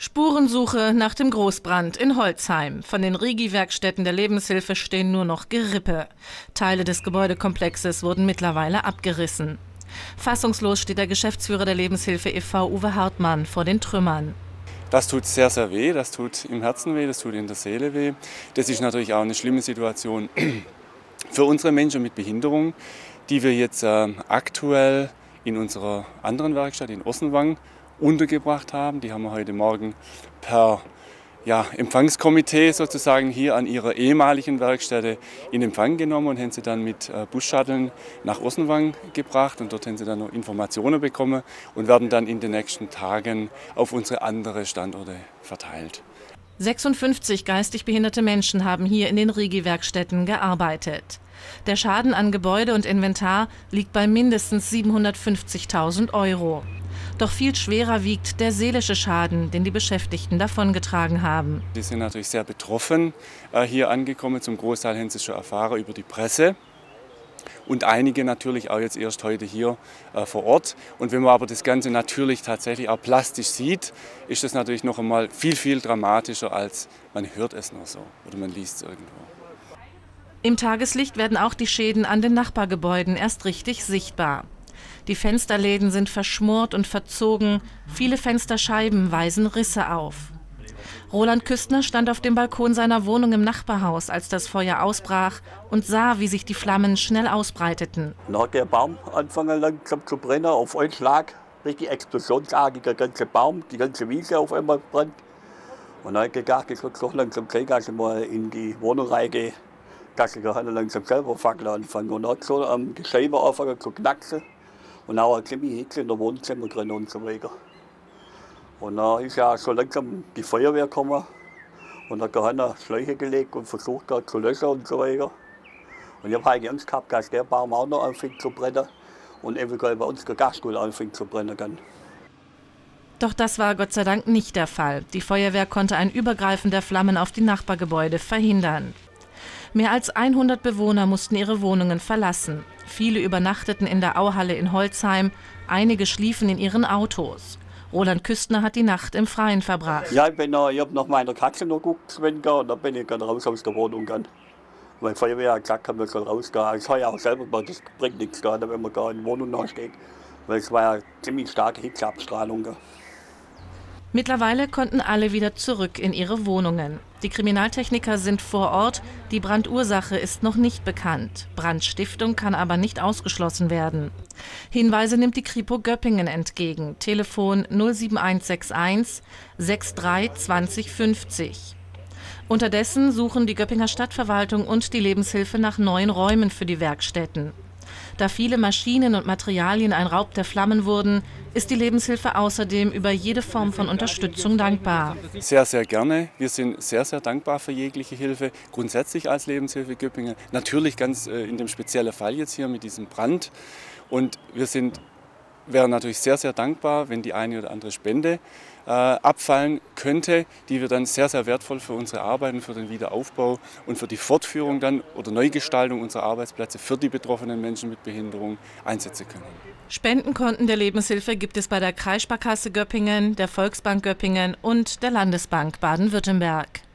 Spurensuche nach dem Großbrand in Holzheim. Von den Rigi-Werkstätten der Lebenshilfe stehen nur noch Gerippe. Teile des Gebäudekomplexes wurden mittlerweile abgerissen. Fassungslos steht der Geschäftsführer der Lebenshilfe e.V. Uwe Hartmann vor den Trümmern. Das tut sehr, sehr weh, das tut im Herzen weh, das tut in der Seele weh. Das ist natürlich auch eine schlimme Situation für unsere Menschen mit Behinderung, die wir jetzt äh, aktuell in unserer anderen Werkstatt in Ossenwang untergebracht haben. Die haben wir heute Morgen per ja, Empfangskomitee sozusagen hier an ihrer ehemaligen Werkstätte in Empfang genommen und haben sie dann mit äh, Busshutteln nach Ossenwang gebracht und dort haben sie dann noch Informationen bekommen und werden dann in den nächsten Tagen auf unsere anderen Standorte verteilt. 56 geistig behinderte Menschen haben hier in den Rigi-Werkstätten gearbeitet. Der Schaden an Gebäude und Inventar liegt bei mindestens 750.000 Euro. Doch viel schwerer wiegt der seelische Schaden, den die Beschäftigten davongetragen haben. Die sind natürlich sehr betroffen äh, hier angekommen. Zum Großteil haben sie schon erfahren über die Presse. Und einige natürlich auch jetzt erst heute hier äh, vor Ort. Und wenn man aber das Ganze natürlich tatsächlich auch plastisch sieht, ist das natürlich noch einmal viel, viel dramatischer, als man hört es nur so oder man liest es irgendwo. Im Tageslicht werden auch die Schäden an den Nachbargebäuden erst richtig sichtbar. Die Fensterläden sind verschmort und verzogen, viele Fensterscheiben weisen Risse auf. Roland Küstner stand auf dem Balkon seiner Wohnung im Nachbarhaus, als das Feuer ausbrach und sah, wie sich die Flammen schnell ausbreiteten. Hat der Baum angefangen langsam zu brennen, auf einen Schlag, richtig explosionsartig, der ganze Baum, die ganze Wiese auf einmal brennt. Und dann habe ich gedacht, ich muss doch langsam kriegen, also mal in die Wohnung reingehen, dass ich dann langsam selber Fackel anfangen. Und dann hat so am Gescheibe angefangen zu knacksen. Und auch eine kleine Hitze in der Wohnzimmer drin und so weiter. Und dann ist ja so langsam die Feuerwehr gekommen und hat da Schläuche gelegt und versucht da zu löschen und so weiter. Und ich habe halt Angst gehabt, dass der Baum auch noch anfängt zu brennen und eventuell bei uns der Gasstuhl anfängt zu brennen kann. Doch das war Gott sei Dank nicht der Fall. Die Feuerwehr konnte ein Übergreifen der Flammen auf die Nachbargebäude verhindern. Mehr als 100 Bewohner mussten ihre Wohnungen verlassen. Viele übernachteten in der Auhalle in Holzheim, einige schliefen in ihren Autos. Roland Küstner hat die Nacht im Freien verbracht. Ja, ich, bin, ich habe noch meine Katze noch geguckt und dann bin ich dann raus aus der Wohnung. Dann. Weil Feuerwehr hat gesagt, wir sollen rausgehen. Ich habe ja auch selber gesagt, das bringt nichts, wenn man gar in der Wohnung nachsteht. Weil es war ja ziemlich starke Hitzeabstrahlung. Mittlerweile konnten alle wieder zurück in ihre Wohnungen. Die Kriminaltechniker sind vor Ort, die Brandursache ist noch nicht bekannt. Brandstiftung kann aber nicht ausgeschlossen werden. Hinweise nimmt die Kripo Göppingen entgegen. Telefon 07161 63 2050. Unterdessen suchen die Göppinger Stadtverwaltung und die Lebenshilfe nach neuen Räumen für die Werkstätten. Da viele Maschinen und Materialien ein Raub der Flammen wurden, ist die Lebenshilfe außerdem über jede Form von Unterstützung dankbar. Sehr, sehr gerne. Wir sind sehr, sehr dankbar für jegliche Hilfe. Grundsätzlich als Lebenshilfe Göppingen. Natürlich ganz äh, in dem speziellen Fall jetzt hier mit diesem Brand. Und wir sind wäre natürlich sehr, sehr dankbar, wenn die eine oder andere Spende äh, abfallen könnte, die wir dann sehr, sehr wertvoll für unsere Arbeiten, für den Wiederaufbau und für die Fortführung dann oder Neugestaltung unserer Arbeitsplätze für die betroffenen Menschen mit Behinderung einsetzen können. Spendenkonten der Lebenshilfe gibt es bei der Kreissparkasse Göppingen, der Volksbank Göppingen und der Landesbank Baden-Württemberg.